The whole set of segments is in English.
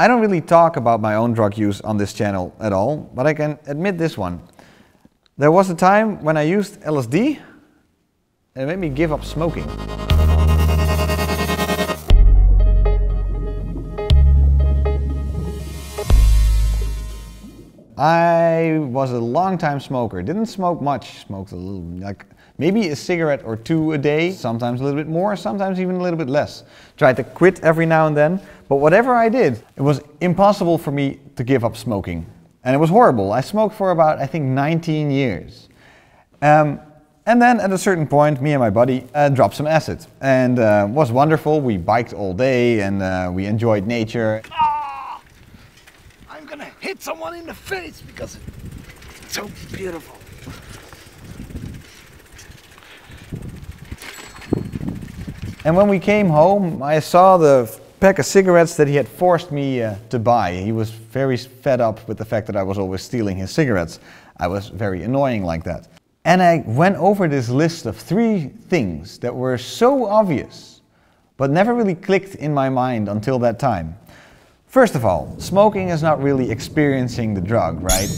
I don't really talk about my own drug use on this channel at all, but I can admit this one. There was a time when I used LSD and it made me give up smoking. I was a long time smoker. Didn't smoke much, smoked a little, like maybe a cigarette or two a day, sometimes a little bit more, sometimes even a little bit less. Tried to quit every now and then, but whatever I did, it was impossible for me to give up smoking. And it was horrible. I smoked for about, I think, 19 years. Um, and then at a certain point, me and my buddy uh, dropped some acid. And uh, was wonderful. We biked all day and uh, we enjoyed nature. Ah! I'm gonna hit someone in the face because it's so beautiful. And when we came home, I saw the pack of cigarettes that he had forced me uh, to buy. He was very fed up with the fact that I was always stealing his cigarettes. I was very annoying like that. And I went over this list of three things that were so obvious, but never really clicked in my mind until that time. First of all, smoking is not really experiencing the drug, right?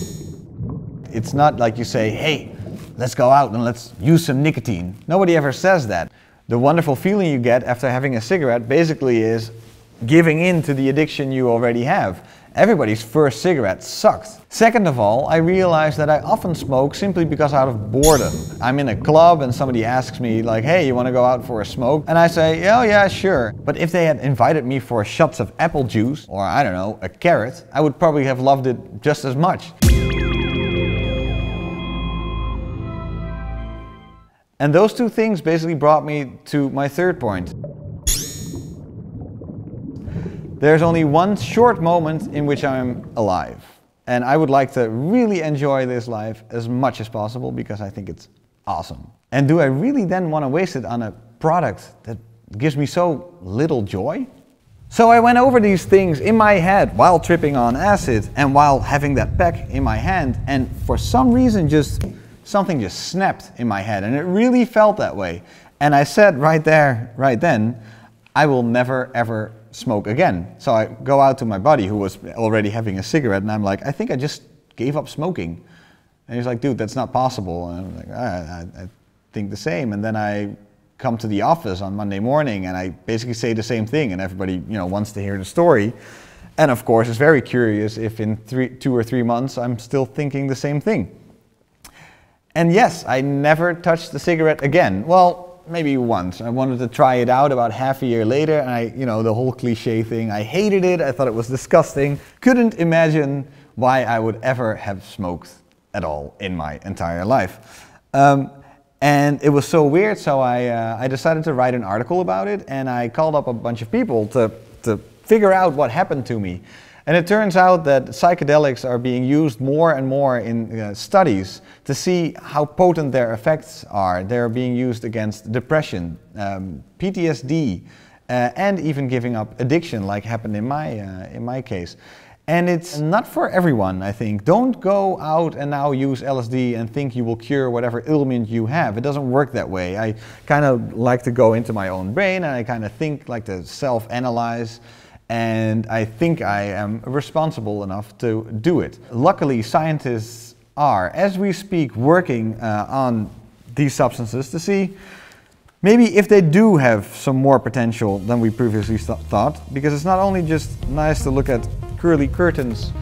It's not like you say, hey, let's go out and let's use some nicotine. Nobody ever says that. The wonderful feeling you get after having a cigarette basically is giving in to the addiction you already have. Everybody's first cigarette sucked. Second of all, I realized that I often smoke simply because out of boredom. I'm in a club and somebody asks me like, hey, you want to go out for a smoke? And I say, oh yeah, sure. But if they had invited me for shots of apple juice, or I don't know, a carrot, I would probably have loved it just as much. And those two things basically brought me to my third point. There's only one short moment in which I'm alive. And I would like to really enjoy this life as much as possible because I think it's awesome. And do I really then want to waste it on a product that gives me so little joy? So I went over these things in my head while tripping on acid and while having that pack in my hand and for some reason just something just snapped in my head and it really felt that way. And I said right there, right then, I will never ever smoke again. So I go out to my buddy who was already having a cigarette and I'm like, I think I just gave up smoking. And he's like, dude, that's not possible. And I'm like, I, I, I think the same. And then I come to the office on Monday morning and I basically say the same thing and everybody, you know, wants to hear the story. And of course, it's very curious if in three, two or three months I'm still thinking the same thing. And yes, I never touched the cigarette again. Well, maybe once. I wanted to try it out about half a year later, and I, you know, the whole cliche thing. I hated it. I thought it was disgusting. Couldn't imagine why I would ever have smoked at all in my entire life. Um, and it was so weird, so I, uh, I decided to write an article about it, and I called up a bunch of people to, to figure out what happened to me. And it turns out that psychedelics are being used more and more in uh, studies to see how potent their effects are. They're being used against depression, um, PTSD, uh, and even giving up addiction, like happened in my, uh, in my case. And it's not for everyone, I think. Don't go out and now use LSD and think you will cure whatever ailment you have. It doesn't work that way. I kind of like to go into my own brain and I kind of think, like to self-analyze and I think I am responsible enough to do it. Luckily, scientists are, as we speak, working uh, on these substances to see maybe if they do have some more potential than we previously th thought, because it's not only just nice to look at curly curtains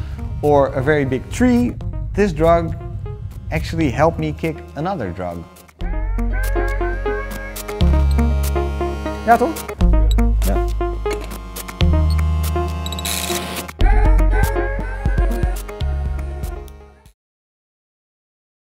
or a very big tree, this drug actually helped me kick another drug. Ja toch?